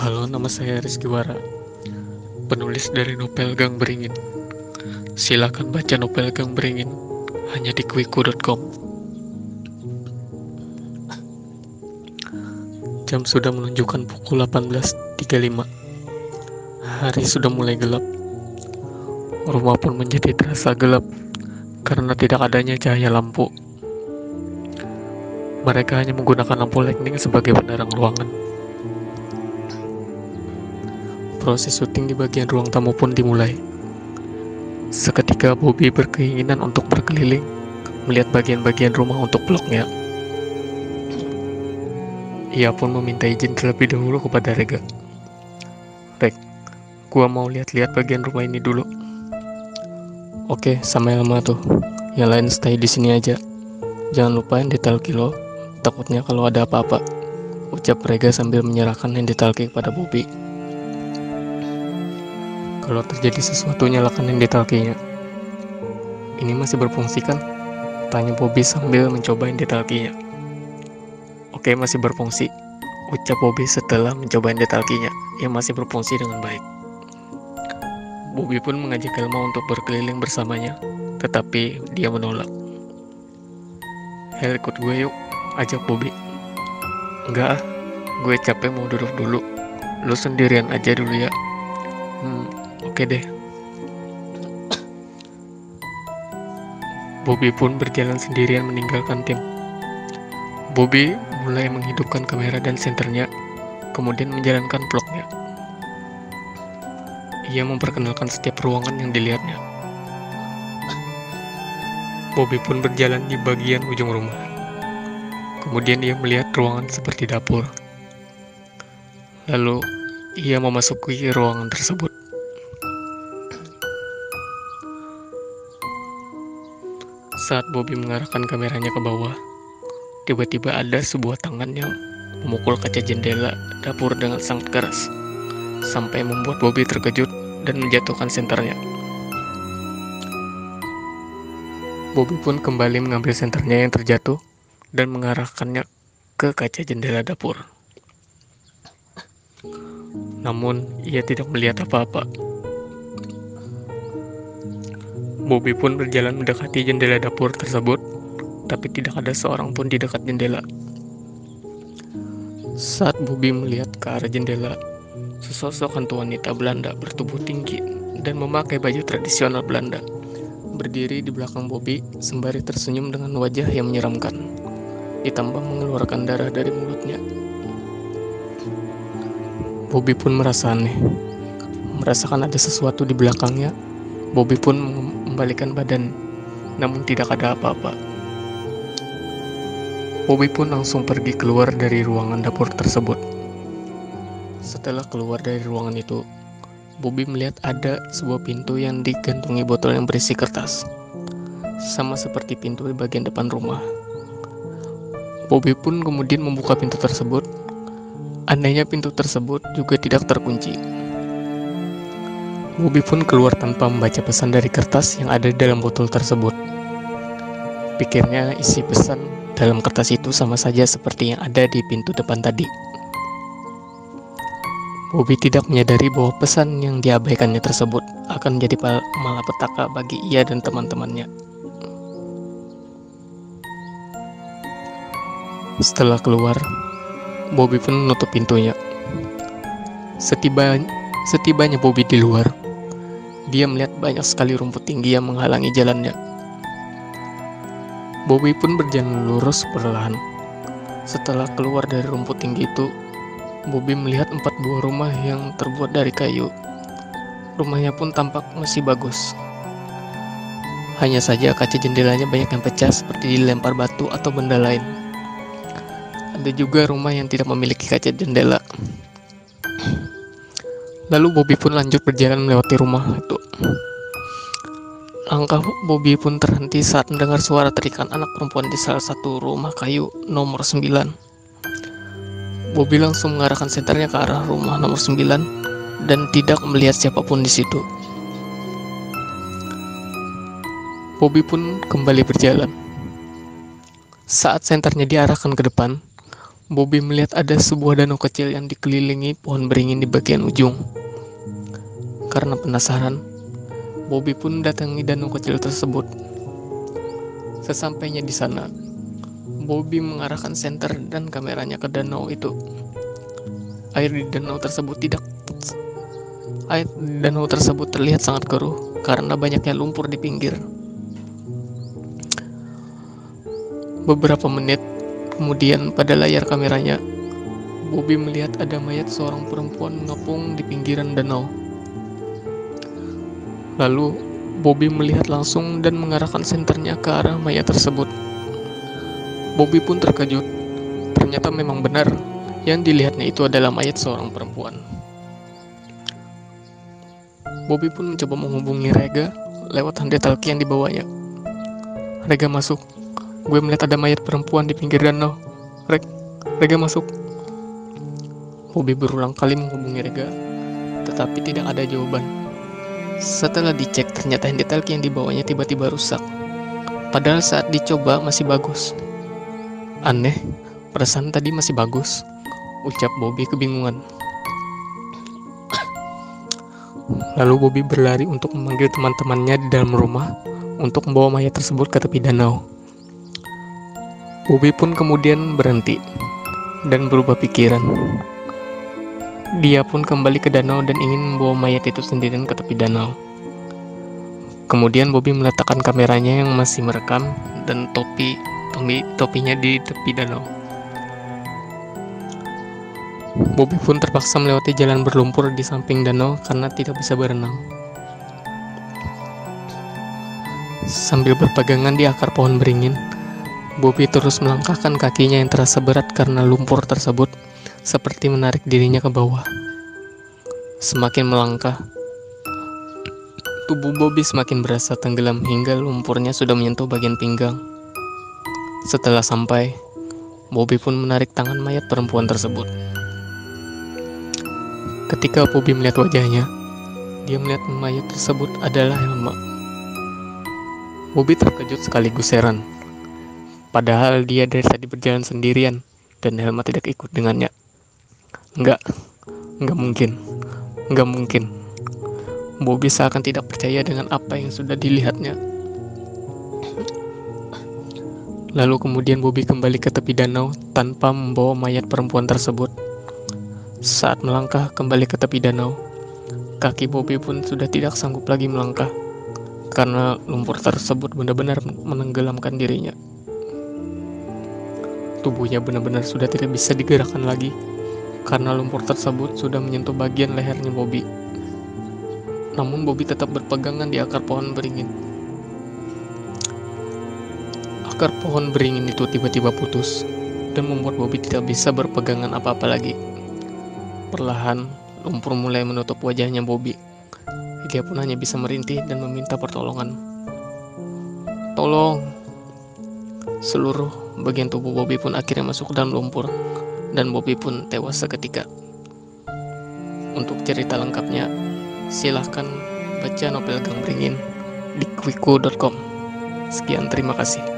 Halo, nama saya Rizky Wara, penulis dari novel Gang Beringin. Silakan baca novel Gang Beringin hanya di quiku.com. Jam sudah menunjukkan pukul 18.35. Hari sudah mulai gelap. Rumah pun menjadi terasa gelap karena tidak adanya cahaya lampu. Mereka hanya menggunakan lampu lightning sebagai penerang ruangan. Proses syuting di bagian ruang tamu pun dimulai. Seketika Bobby berkeinginan untuk berkeliling, melihat bagian-bagian rumah untuk vlognya. Ia pun meminta izin terlebih dahulu kepada Rega. Reg, gua mau lihat-lihat bagian rumah ini dulu. Oke, sama lama tuh. Yang lain stay di sini aja. Jangan lupain detail kilo, takutnya kalau ada apa-apa. Ucap Rega sambil menyerahkan talkie kepada Bobby. Kalau terjadi sesuatu nyalakan talkie-nya. Ini masih berfungsi kan? Tanya Bobby sambil mencoba talkie-nya. Oke, masih berfungsi. Ucap Bobby setelah mencoba talkie-nya. Yang masih berfungsi dengan baik. Bobby pun mengajak Elma untuk berkeliling bersamanya, tetapi dia menolak. Hel ikut gue yuk, ajak Bobby. Enggak ah, gue capek mau duduk dulu. Lu sendirian aja dulu ya. Hmm, Oke deh. Bobby pun berjalan sendirian meninggalkan tim. Bobby mulai menghidupkan kamera dan senternya, kemudian menjalankan vlognya. Ia memperkenalkan setiap ruangan yang dilihatnya. Bobby pun berjalan di bagian ujung rumah. Kemudian ia melihat ruangan seperti dapur. Lalu ia memasuki ruangan tersebut. Saat Bobby mengarahkan kameranya ke bawah, tiba-tiba ada sebuah tangan yang memukul kaca jendela dapur dengan sangat keras, sampai membuat Bobby terkejut dan menjatuhkan senternya. Bobby pun kembali mengambil senternya yang terjatuh dan mengarahkannya ke kaca jendela dapur. Namun, ia tidak melihat apa-apa. Bobby pun berjalan mendekati jendela dapur tersebut, tapi tidak ada seorang pun di dekat jendela. Saat Bobby melihat ke arah jendela, sesosok hantu wanita Belanda bertubuh tinggi dan memakai baju tradisional Belanda berdiri di belakang Bobby sembari tersenyum dengan wajah yang menyeramkan, ditambah mengeluarkan darah dari mulutnya. Bobby pun merasa aneh, merasakan ada sesuatu di belakangnya. Bobby pun membalikan badan, namun tidak ada apa-apa. Bobby pun langsung pergi keluar dari ruangan dapur tersebut. Setelah keluar dari ruangan itu, Bobby melihat ada sebuah pintu yang digantungi botol yang berisi kertas. Sama seperti pintu di bagian depan rumah. Bobby pun kemudian membuka pintu tersebut. Anehnya pintu tersebut juga tidak terkunci. Bobby pun keluar tanpa membaca pesan dari kertas yang ada dalam botol tersebut. Pikirnya isi pesan dalam kertas itu sama saja seperti yang ada di pintu depan tadi. Bobby tidak menyadari bahwa pesan yang diabaikannya tersebut akan menjadi malapetaka bagi ia dan teman-temannya. Setelah keluar, Bobby pun menutup pintunya. Setibanya, setibanya Bobby di luar, dia melihat banyak sekali rumput tinggi yang menghalangi jalannya. Bobby pun berjalan lurus perlahan. Setelah keluar dari rumput tinggi itu, Bobby melihat empat buah rumah yang terbuat dari kayu. Rumahnya pun tampak masih bagus. Hanya saja kaca jendelanya banyak yang pecah seperti dilempar batu atau benda lain. Ada juga rumah yang tidak memiliki kaca jendela. Lalu Bobby pun lanjut berjalan melewati rumah itu. Langkah Bobby pun terhenti saat mendengar suara terikan anak perempuan di salah satu rumah kayu nomor 9. Bobby langsung mengarahkan senternya ke arah rumah nomor 9 dan tidak melihat siapa pun di situ. Bobby pun kembali berjalan. Saat senternya diarahkan ke depan, Bobby melihat ada sebuah danau kecil yang dikelilingi pohon beringin di bagian ujung. Karena penasaran, Bobby pun datangi danau kecil tersebut. Sesampainya di sana, Bobby mengarahkan senter dan kameranya ke danau itu. Air di danau tersebut tidak air di danau tersebut terlihat sangat keruh karena banyaknya lumpur di pinggir. Beberapa menit Kemudian pada layar kameranya, Bobby melihat ada mayat seorang perempuan mengapung di pinggiran danau. Lalu, Bobby melihat langsung dan mengarahkan senternya ke arah mayat tersebut. Bobby pun terkejut. Ternyata memang benar, yang dilihatnya itu adalah mayat seorang perempuan. Bobby pun mencoba menghubungi Rega lewat talkie yang dibawanya. Rega masuk, Gue melihat ada mayat perempuan di pinggir danau. Reg, Rega masuk. Hobi berulang kali menghubungi Rega, tetapi tidak ada jawaban. Setelah dicek, ternyata handytalkie yang dibawanya tiba-tiba rusak. Padahal saat dicoba masih bagus. Aneh, perasaan tadi masih bagus. Ucap Bobby kebingungan. Lalu Bobby berlari untuk memanggil teman-temannya di dalam rumah untuk membawa mayat tersebut ke tepi danau. Bobby pun kemudian berhenti dan berubah pikiran. Dia pun kembali ke danau dan ingin membawa mayat itu sendirian ke tepi danau. Kemudian Bobby meletakkan kameranya yang masih merekam dan topi topi topinya di tepi danau. Bobby pun terpaksa melewati jalan berlumpur di samping danau karena tidak bisa berenang. Sambil berpegangan di akar pohon beringin, Bobby terus melangkahkan kakinya yang terasa berat karena lumpur tersebut, seperti menarik dirinya ke bawah. Semakin melangkah, tubuh Bobby semakin berasa tenggelam hingga lumpurnya sudah menyentuh bagian pinggang. Setelah sampai, Bobby pun menarik tangan mayat perempuan tersebut. Ketika Bobby melihat wajahnya, dia melihat mayat tersebut adalah Helma. Bobby terkejut sekaligus heran Padahal dia dari tadi berjalan sendirian dan Helma tidak ikut dengannya. Enggak, enggak mungkin, enggak mungkin. Bobby seakan tidak percaya dengan apa yang sudah dilihatnya. Lalu kemudian Bobby kembali ke tepi danau tanpa membawa mayat perempuan tersebut. Saat melangkah kembali ke tepi danau, kaki Bobby pun sudah tidak sanggup lagi melangkah karena lumpur tersebut benar-benar menenggelamkan dirinya. Tubuhnya benar-benar sudah tidak bisa digerakkan lagi karena lumpur tersebut sudah menyentuh bagian lehernya Bobby. Namun Bobby tetap berpegangan di akar pohon beringin. Akar pohon beringin itu tiba-tiba putus dan membuat Bobby tidak bisa berpegangan apa-apa lagi. Perlahan, lumpur mulai menutup wajahnya Bobby. Dia pun hanya bisa merintih dan meminta pertolongan. Tolong, Seluruh bagian tubuh Bobby pun akhirnya masuk ke dalam lumpur dan Bobby pun tewas seketika. Untuk cerita lengkapnya, silahkan baca novel Gang Beringin di quico.com. Sekian, terima kasih.